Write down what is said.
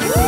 Woo!